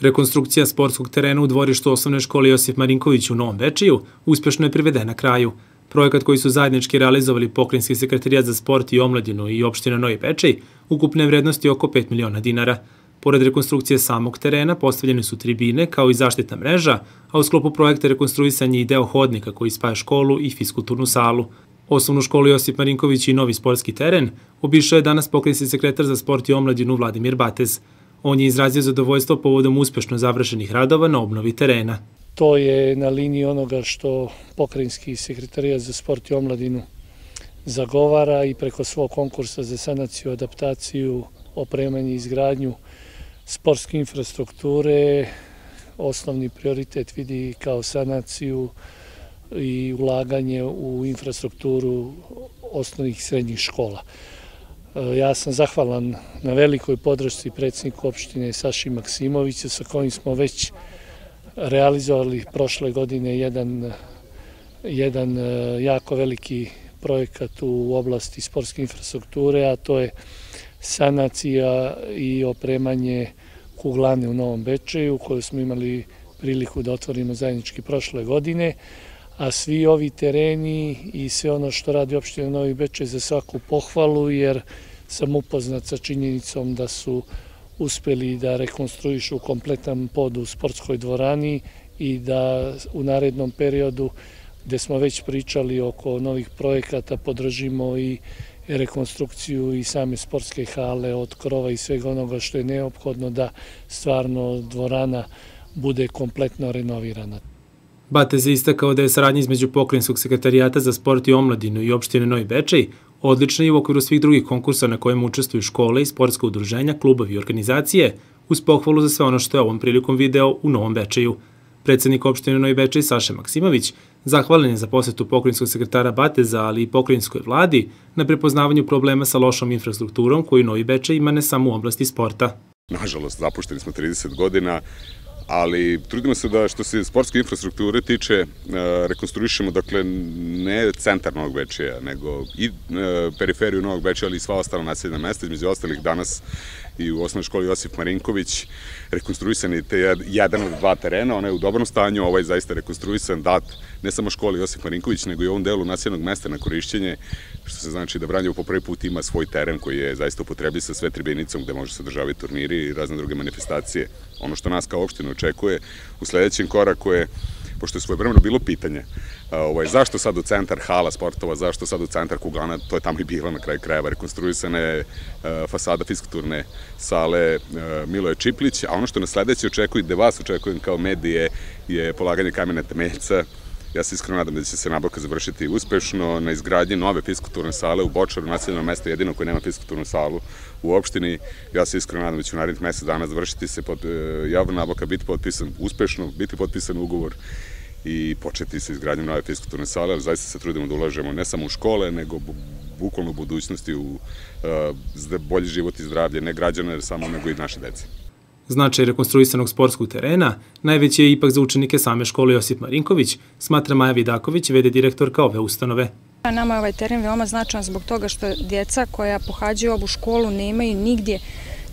Rekonstrukcija sportskog terena u dvorištu osnovne škole Josip Marinković u Novom Bečiju uspešno je privedena kraju. Projekat koji su zajednički realizovali Pokrinjski sekretarijat za sport i omladinu i opština Novi Bečej ukupne vrednosti oko 5 miliona dinara. Pored rekonstrukcije samog terena postavljene su tribine kao i zaštitna mreža, a u sklopu projekta rekonstruisan je i deo hodnika koji spaja školu i fiskulturnu salu. Osnovnu školu Josip Marinković i novi sportski teren obišao je danas pokrinjski sekretar za sport i omladinu Vladimir Batez. On je izrazio zadovoljstvo povodom uspešno završenih radova na obnovi terena. To je na liniji onoga što pokrajinski sekretarijat za sport i omladinu zagovara i preko svog konkursa za sanaciju, adaptaciju, opremanje i izgradnju sportske infrastrukture osnovni prioritet vidi kao sanaciju i ulaganje u infrastrukturu osnovnih i srednjih škola. E, ja sam zahvalan na velikoj podršci predsjedniku opštine Saši Maksimovića sa kojim smo već realizovali prošle godine jedan, jedan e, jako veliki projekat u oblasti sportske infrastrukture, a to je sanacija i opremanje kuglane u Novom Bečeju, koju smo imali priliku da otvorimo zajednički prošle godine, a svi ovi tereni i sve ono što radi opština Novi Bečej za svaku pohvalu, jer sam upoznat sa činjenicom da su uspeli da rekonstruišu kompletan pod u sportskoj dvorani i da u narednom periodu gde smo već pričali oko novih projekata podržimo i rekonstrukciju i same sportske hale od krova i svega onoga što je neophodno da stvarno dvorana bude kompletno renovirana. Batez je istakao da je saradnja između Pokrinjskog sekretarijata za sport i omladinu i opštine Novi Bečej odlična i u okviru svih drugih konkursa na kojima učestvuju škole i sportska udruženja, klubovi i organizacije, uz pohvalu za sve ono što je ovom prilikom video u Novom Bečeju. Predsednik opštine Novi Bečej Saša Maksimović zahvalen je za posetu pokrinjskog sekretara Bateza, ali i pokrinjskoj vladi na prepoznavanju problema sa lošom infrastrukturom koju Novi Bečej ima ne samo u oblasti sporta. Nažalost, zapušteni smo 30 godina, ali trudimo se da što se sportske infrastrukture tiče e, rekonstruišemo dakle ne centar Novog Bečeja nego i e, periferiju Novog Bečeja ali i sva ostala naseljena mesta između ostalih danas i u osnovnoj školi Josip Marinković rekonstruisan je te jedan od dva terena, ona je u dobrom stanju, ovaj zaista rekonstruisan, dat ne samo školi Josip Marinković, nego i ovom delu naseljenog mesta na korišćenje, što se znači da Vranjevo po prvi put ima svoj teren koji je zaista upotrebljiv sa sve tribinicom gde može se održavati turniri i razne druge manifestacije. Ono što nas kao opštinu očekuje u sledećem koraku je pošto je svoje vremeno bilo pitanje, ovaj, zašto sad u centar hala sportova, zašto sad u centar kuglana, to je tamo i bilo na kraju krajeva, rekonstruisane je fasada fiskulturne sale Miloje Čiplić, a ono što na sledeće očekuje, gde vas očekujem kao medije, je polaganje kamene temeljca, Ja se iskreno nadam da će se nabavka završiti uspešno na izgradnji nove fiskulturne sale u Bočaru, naseljenom mesto jedino koje nema fiskulturnu salu u opštini. Ja se iskreno nadam da će u narednih mesec dana završiti se pod, e, javna nabavka, biti potpisan uspešno, biti potpisan ugovor i početi sa izgradnjom nove fiskulturne sale, zaista se trudimo da ulažemo ne samo u škole, nego bukvalno u budućnosti u uh, bolji život i zdravlje, ne građana samo, nego i naše dece. Značaj rekonstruisanog sportskog terena najveći je ipak za učenike same škole Josip Marinković, smatra Maja Vidaković, vede direktorka ove ustanove. Nama je ovaj teren veoma značajan zbog toga što djeca koja pohađaju ovu školu nemaju nigdje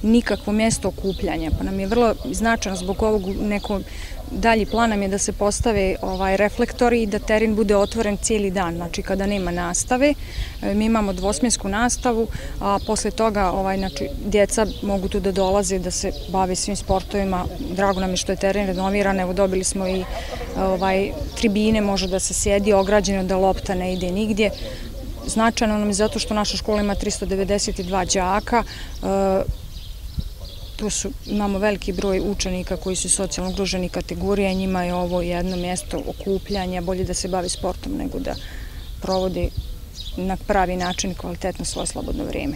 nikakvo mjesto okupljanja, pa nam je vrlo značajno zbog ovog nekog dalji plan nam je da se postave ovaj reflektori i da teren bude otvoren cijeli dan, znači kada nema nastave. E, mi imamo dvosmjensku nastavu, a posle toga ovaj, znači, djeca mogu tu da dolaze da se bave svim sportovima. Drago nam je što je teren renoviran, evo dobili smo i ovaj, tribine, može da se sjedi ograđeno, da lopta ne ide nigdje. Značajno nam je zato što naša škola ima 392 džaka, e, tu su, imamo veliki broj učenika koji su socijalno ugroženi kategorija njima je ovo jedno mjesto okupljanja, bolje da se bavi sportom nego da provodi na pravi način kvalitetno svoje slobodno vrijeme.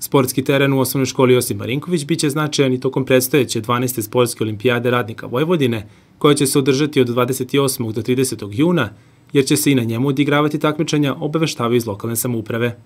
Sportski teren u osnovnoj školi Josip Marinković biće značajan i tokom predstojeće 12. sportske olimpijade radnika Vojvodine, koja će se održati od 28. do 30. juna, jer će se i na njemu odigravati takmičanja obaveštava iz lokalne samouprave.